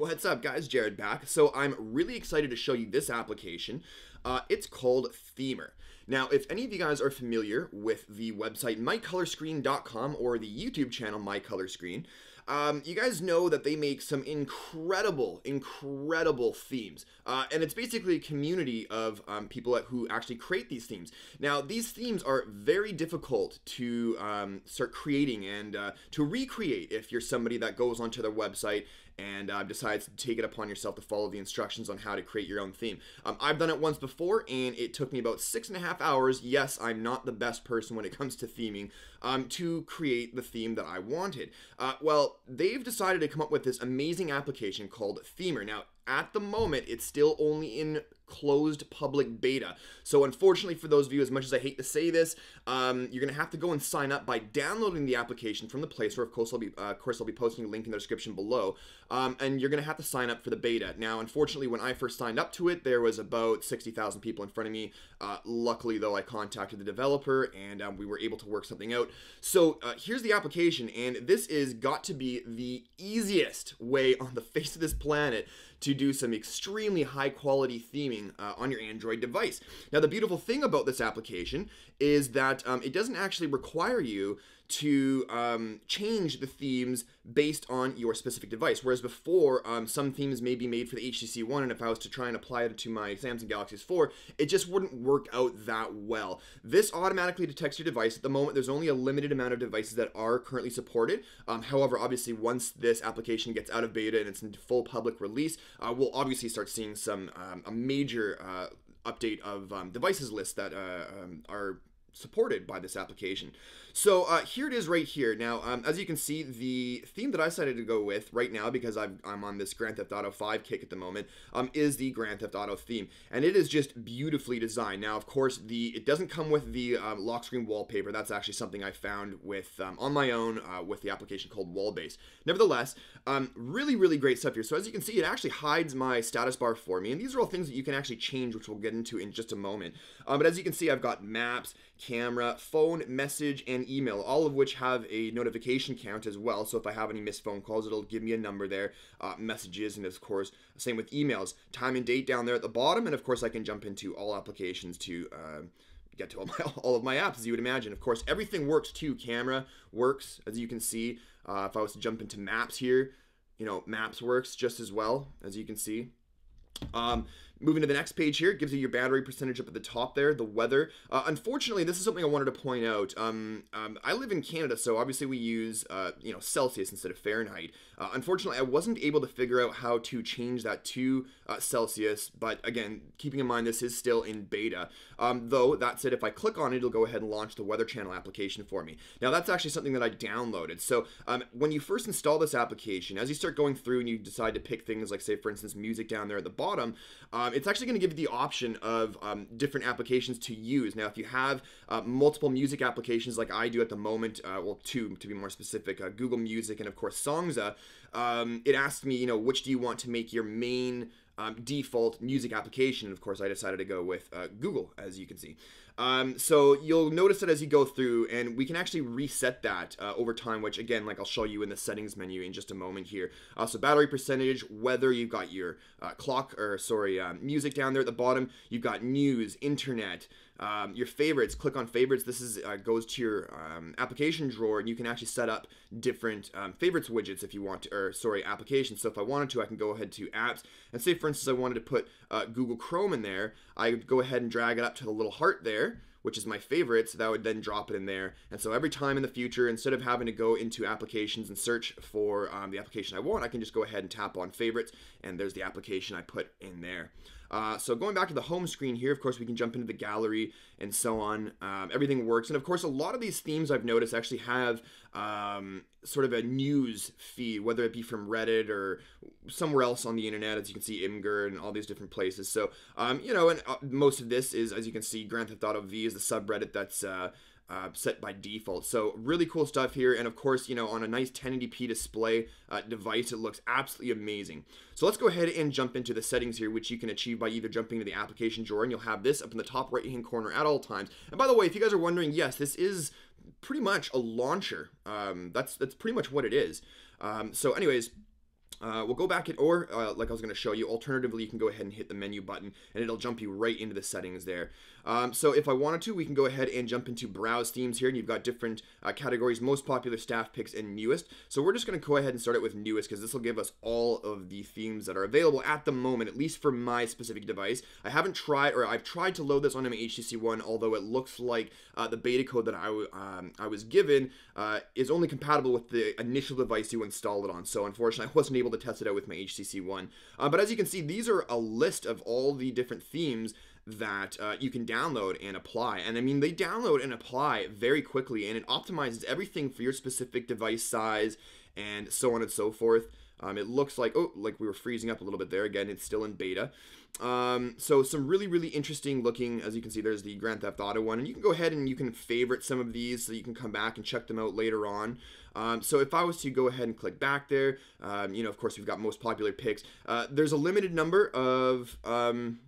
What's up guys, Jared back. So I'm really excited to show you this application. Uh, it's called Themer. Now, if any of you guys are familiar with the website mycolorscreen.com or the YouTube channel mycolorscreen, um, you guys know that they make some incredible, incredible themes. Uh, and it's basically a community of um, people who actually create these themes. Now, these themes are very difficult to um, start creating and uh, to recreate if you're somebody that goes onto their website and uh, decides to take it upon yourself to follow the instructions on how to create your own theme. Um, I've done it once before and it took me about six and a half hours. Yes, I'm not the best person when it comes to theming um, to create the theme that I wanted. Uh, well, they've decided to come up with this amazing application called Themer. Now, at the moment, it's still only in closed public beta. So unfortunately for those of you, as much as I hate to say this, um, you're going to have to go and sign up by downloading the application from the Play Store. Of course, I'll be, uh, of course, I'll be posting a link in the description below. Um, and you're going to have to sign up for the beta. Now, unfortunately, when I first signed up to it, there was about 60,000 people in front of me. Uh, luckily, though, I contacted the developer and um, we were able to work something out. So uh, here's the application, and this is got to be the easiest way on the face of this planet to do some extremely high quality theming uh, on your Android device. Now, the beautiful thing about this application is that um, it doesn't actually require you to um, change the themes based on your specific device. Whereas before, um, some themes may be made for the HTC One, and if I was to try and apply it to my Samsung Galaxy S4, it just wouldn't work out that well. This automatically detects your device. At the moment, there's only a limited amount of devices that are currently supported. Um, however, obviously, once this application gets out of beta and it's in full public release, uh, we'll obviously start seeing some um, a major uh, update of um, devices list that uh, um, are supported by this application. So uh, here it is right here. Now, um, as you can see, the theme that I decided to go with right now, because i am I'm on this Grand Theft Auto 5 kick at the moment, um, is the Grand Theft Auto theme. And it is just beautifully designed. Now, of course, the it doesn't come with the um, lock screen wallpaper. That's actually something I found with um, on my own uh, with the application called Wallbase. Nevertheless, um, really, really great stuff here. So as you can see, it actually hides my status bar for me. And these are all things that you can actually change, which we'll get into in just a moment. Um, but as you can see, I've got maps, camera, phone, message, and email, all of which have a notification count as well. So if I have any missed phone calls, it'll give me a number there, uh, messages, and of course, same with emails. Time and date down there at the bottom, and of course, I can jump into all applications to. Uh, get to all, my, all of my apps as you would imagine of course everything works too camera works as you can see uh, if I was to jump into maps here you know maps works just as well as you can see um, Moving to the next page here, it gives you your battery percentage up at the top there, the weather. Uh, unfortunately, this is something I wanted to point out. Um, um, I live in Canada, so obviously we use, uh, you know, Celsius instead of Fahrenheit. Uh, unfortunately, I wasn't able to figure out how to change that to uh, Celsius, but again, keeping in mind this is still in beta. Um, though, that said, if I click on it, it'll go ahead and launch the Weather Channel application for me. Now, that's actually something that I downloaded. So, um, when you first install this application, as you start going through and you decide to pick things like, say, for instance, music down there at the bottom, um, it's actually going to give you the option of um, different applications to use. Now, if you have uh, multiple music applications like I do at the moment, uh, well, two to be more specific, uh, Google Music and of course Songza, um, it asks me, you know, which do you want to make your main um, default music application. Of course, I decided to go with uh, Google, as you can see. Um, so you'll notice that as you go through, and we can actually reset that uh, over time, which again, like I'll show you in the settings menu in just a moment here. Uh, so battery percentage, weather you've got your uh, clock, or sorry, uh, music down there at the bottom. You've got news, internet, um, your favorites. Click on favorites. This is uh, goes to your um, application drawer, and you can actually set up different um, favorites widgets if you want to, or sorry, applications. So if I wanted to, I can go ahead to apps and say, for instance, I wanted to put uh, Google Chrome in there. I would go ahead and drag it up to the little heart there which is my favorite, so that would then drop it in there. And so every time in the future, instead of having to go into applications and search for um, the application I want, I can just go ahead and tap on favorites, and there's the application I put in there. Uh, so going back to the home screen here, of course, we can jump into the gallery and so on. Um, everything works. And of course, a lot of these themes I've noticed actually have um, sort of a news feed, whether it be from Reddit or somewhere else on the internet, as you can see, Imgur and all these different places. So, um, you know, and uh, most of this is, as you can see, Grand Theft Auto V is the subreddit that's uh, uh, set by default. So really cool stuff here. And of course, you know, on a nice 1080p display uh, device, it looks absolutely amazing. So let's go ahead and jump into the settings here, which you can achieve by either jumping to the application drawer and you'll have this up in the top right hand corner at all times. And by the way, if you guys are wondering, yes, this is pretty much a launcher. Um, that's, that's pretty much what it is. Um, so anyways, uh, we'll go back in, or uh, like I was going to show you, alternatively, you can go ahead and hit the menu button and it'll jump you right into the settings there. Um, so if I wanted to, we can go ahead and jump into browse themes here and you've got different uh, categories, most popular staff picks and newest. So we're just going to go ahead and start it with newest because this will give us all of the themes that are available at the moment, at least for my specific device. I haven't tried, or I've tried to load this on my HTC One, although it looks like uh, the beta code that I, um, I was given uh, is only compatible with the initial device you install it on. So unfortunately, I wasn't able to test it out with my HTC One. Uh, but as you can see, these are a list of all the different themes that uh, you can download and apply. And I mean, they download and apply very quickly, and it optimizes everything for your specific device size and so on and so forth. Um, it looks like, oh, like we were freezing up a little bit there. Again, it's still in beta. Um, so some really, really interesting looking, as you can see, there's the Grand Theft Auto one. And you can go ahead and you can favorite some of these so you can come back and check them out later on. Um, so if I was to go ahead and click back there, um, you know, of course, we've got most popular picks. Uh, there's a limited number of um,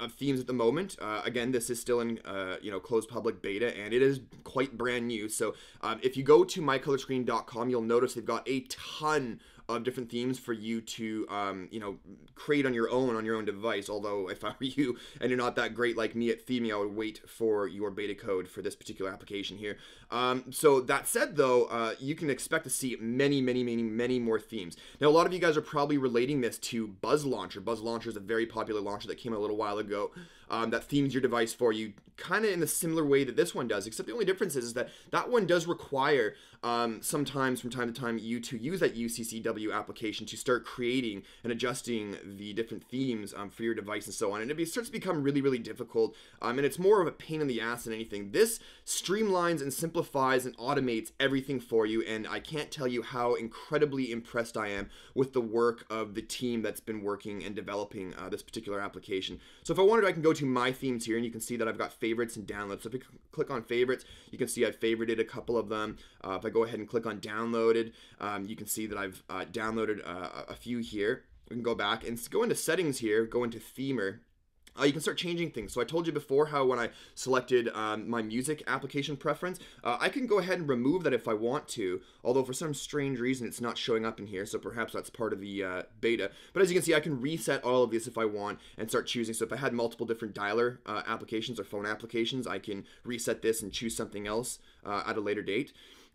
of themes at the moment. Uh, again, this is still in uh, you know closed public beta, and it is quite brand new. So um, if you go to mycolorscreen.com, you'll notice they've got a ton of different themes for you to um, you know create on your own on your own device. Although if i were you and you're not that great like me at theming i would wait for your beta code for this particular application here. Um, so that said though uh, you can expect to see many many many many more themes. Now a lot of you guys are probably relating this to buzz launcher. Buzz launcher is a very popular launcher that came a little while ago um, that themes your device for you kind of in a similar way that this one does except the only difference is, is that that one does require um, sometimes from time to time you to use that UCCW application to start creating and adjusting the different themes um, for your device and so on. And it starts to become really, really difficult. Um, and it's more of a pain in the ass than anything. This streamlines and simplifies and automates everything for you. And I can't tell you how incredibly impressed I am with the work of the team that's been working and developing uh, this particular application. So if I wanted, I can go to my themes here and you can see that I've got favorites and downloads. So if you click on favorites, you can see I've favorited a couple of them. Uh, if I go ahead and click on downloaded, um, you can see that I've uh, downloaded uh, a few here. We can go back and go into settings here, go into themer, uh, you can start changing things. So I told you before how when I selected um, my music application preference, uh, I can go ahead and remove that if I want to, although for some strange reason it's not showing up in here, so perhaps that's part of the uh, beta. But as you can see, I can reset all of this if I want and start choosing. So if I had multiple different dialer uh, applications or phone applications, I can reset this and choose something else uh, at a later date.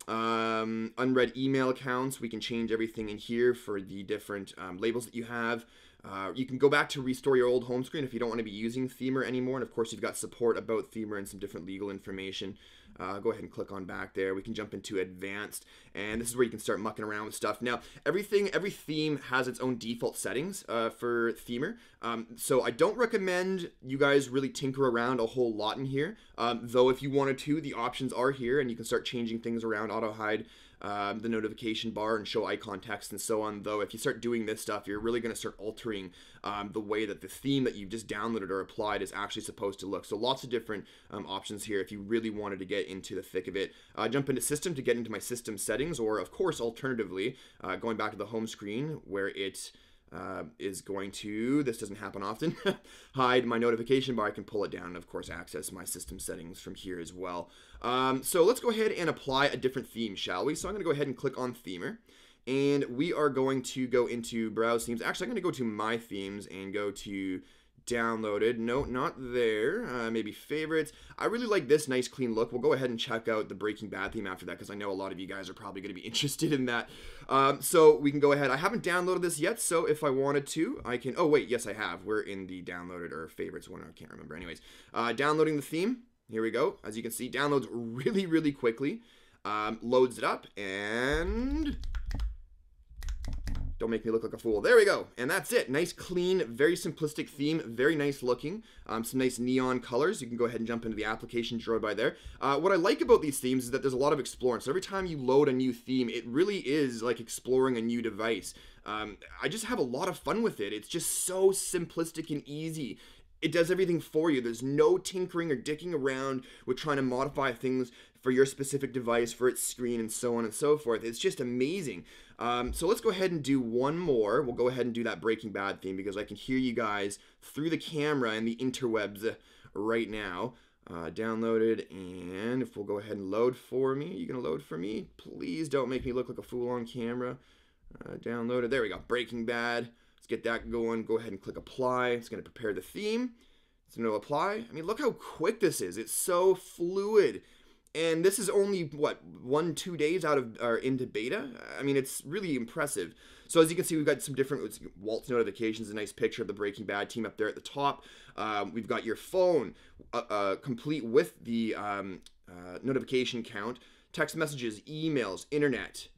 Um, unread email accounts, we can change everything in here for the different um, labels that you have. Uh, you can go back to restore your old home screen if you don't want to be using Themer anymore. And of course, you've got support about Themer and some different legal information. Uh, go ahead and click on back there. We can jump into advanced, and this is where you can start mucking around with stuff. Now, everything, every theme has its own default settings uh, for Themer. Um, so I don't recommend you guys really tinker around a whole lot in here. Um, though if you wanted to, the options are here, and you can start changing things around, auto hide um, the notification bar and show icon text and so on. Though, if you start doing this stuff, you're really going to start altering um, the way that the theme that you've just downloaded or applied is actually supposed to look. So, lots of different um, options here if you really wanted to get into the thick of it. Uh, jump into system to get into my system settings, or of course, alternatively, uh, going back to the home screen where it uh, is going to, this doesn't happen often, hide my notification bar. I can pull it down and, of course, access my system settings from here as well. Um, so let's go ahead and apply a different theme, shall we? So I'm going to go ahead and click on Themer. And we are going to go into Browse Themes. Actually, I'm going to go to My Themes and go to downloaded. No, not there. Uh, maybe favorites. I really like this nice clean look. We'll go ahead and check out the Breaking Bad theme after that because I know a lot of you guys are probably going to be interested in that. Um, so we can go ahead. I haven't downloaded this yet, so if I wanted to, I can. Oh wait, yes I have. We're in the downloaded or favorites one. I can't remember. Anyways, uh, downloading the theme. Here we go. As you can see, downloads really, really quickly. Um, loads it up and don't make me look like a fool. There we go. And that's it. Nice, clean, very simplistic theme. Very nice looking. Um, some nice neon colors. You can go ahead and jump into the application drawer by there. Uh, what I like about these themes is that there's a lot of exploring. So every time you load a new theme, it really is like exploring a new device. Um, I just have a lot of fun with it. It's just so simplistic and easy it does everything for you. There's no tinkering or dicking around with trying to modify things for your specific device, for its screen, and so on and so forth. It's just amazing. Um, so let's go ahead and do one more. We'll go ahead and do that Breaking Bad theme because I can hear you guys through the camera and the interwebs right now. Uh, downloaded, and if we'll go ahead and load for me, you gonna load for me? Please don't make me look like a fool on camera. uh, downloaded. There we go. Breaking Bad. Let's get that going. Go ahead and click apply. It's going to prepare the theme. It's going to apply. I mean, look how quick this is. It's so fluid. And this is only, what, one, two days out of, or into beta? I mean, it's really impressive. So as you can see, we've got some different Walt's notifications, a nice picture of the Breaking Bad team up there at the top. Um, we've got your phone, uh, uh, complete with the um, uh, notification count, text messages, emails, internet,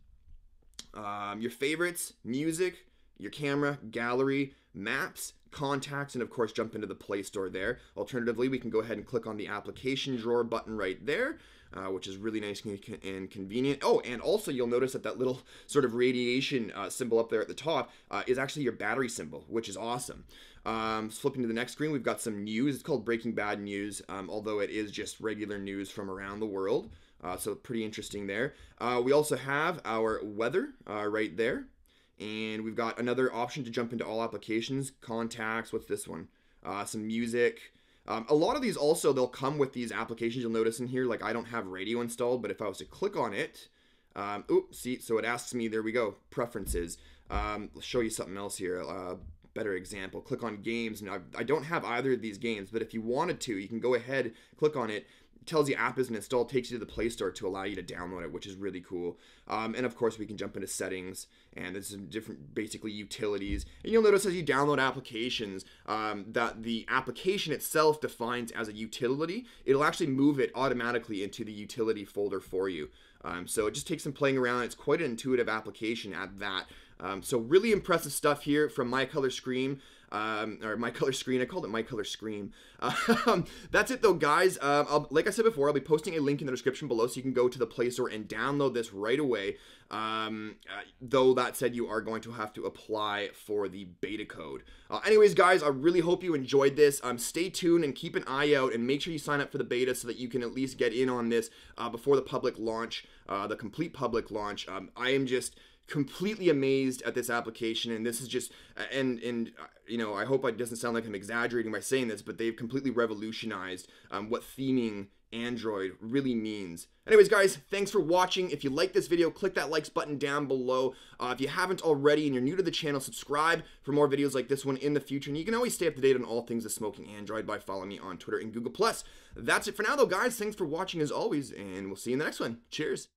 um, your favorites, music, your camera, gallery, maps, contacts, and of course jump into the Play Store there. Alternatively, we can go ahead and click on the application drawer button right there. Uh, which is really nice and convenient. Oh, and also you'll notice that that little sort of radiation uh, symbol up there at the top uh, is actually your battery symbol, which is awesome. Um, flipping to the next screen, we've got some news. It's called Breaking Bad News, um, although it is just regular news from around the world. Uh, so pretty interesting there. Uh, we also have our weather uh, right there. And we've got another option to jump into all applications. Contacts, what's this one? Uh, some music. Um, a lot of these also, they'll come with these applications you'll notice in here. Like I don't have radio installed, but if I was to click on it, um, oops, see, so it asks me, there we go, preferences. Um, I'll show you something else here. Uh, better example. Click on games. Now, I don't have either of these games, but if you wanted to, you can go ahead, click on it, tells you app isn't installed, takes you to the Play Store to allow you to download it, which is really cool. Um, and of course, we can jump into settings, and there's some different, basically utilities. And you'll notice as you download applications um, that the application itself defines as a utility. It'll actually move it automatically into the utility folder for you. Um, so it just takes some playing around. It's quite an intuitive application at that. Um, so really impressive stuff here from My Color Scream um, or my color screen. I called it my color scream. Um, that's it though, guys. Um, like I said before, I'll be posting a link in the description below so you can go to the Play Store and download this right away. Um, uh, though that said, you are going to have to apply for the beta code. Uh, anyways, guys, I really hope you enjoyed this. Um, stay tuned and keep an eye out and make sure you sign up for the beta so that you can at least get in on this uh, before the public launch, uh, the complete public launch. Um, I am just completely amazed at this application and this is just and and uh, you know i hope it doesn't sound like i'm exaggerating by saying this but they've completely revolutionized um, what theming android really means. Anyways guys thanks for watching. If you like this video click that likes button down below. Uh, if you haven't already and you're new to the channel subscribe for more videos like this one in the future and you can always stay up to date on all things the smoking android by following me on twitter and google plus. That's it for now though guys. Thanks for watching as always and we'll see you in the next one. Cheers